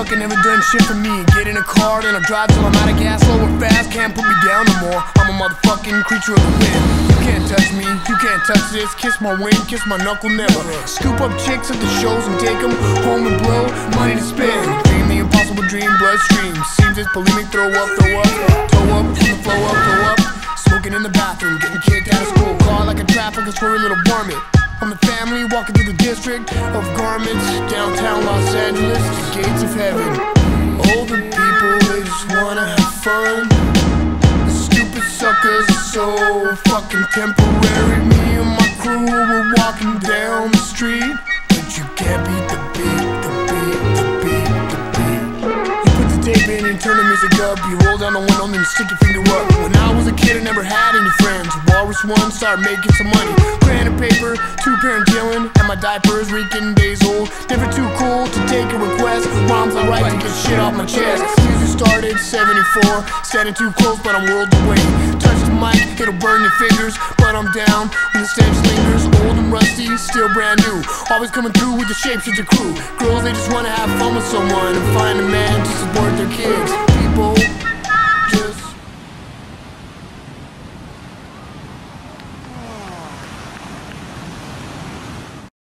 sucker, never done shit for me. Get in a car, then I drive till I'm out of gas, slow or fast. Can't put me down no more. I'm a motherfucking creature of the wind. You can't touch me, you can't touch this. Kiss my wing, kiss my knuckle, never. Scoop up chicks at the shows and take them home and blow money to spend. Bulimic, throw up, throw up, throw up, from the flow up, throw up. Smoking in the bathroom, getting kicked out of school. Car like a traffic, a squirrely little varmint. I'm the family walking through the district of garments, downtown Los Angeles, the gates of heaven. All the people, they just wanna have fun. The stupid suckers are so fucking temporary. Me and my crew were walking down the street, but you can't beat the up. You roll down the and then you stick your finger up. When I was a kid, I never had any friends. Walrus one, start making some money. Crayon and paper, two parent dealing, and my diapers reeking days old. Never too cool to take a request. Mom's alright to get shit off my chest. Music started 74, standing too close, but I'm worlds away. Touch the mic, it'll burn your fingers, but I'm down when the stench lingers. Old and rusty, still brand new. Always coming through with the shapeshifter crew. Girls, they just wanna have fun with someone and find a man to support their kids.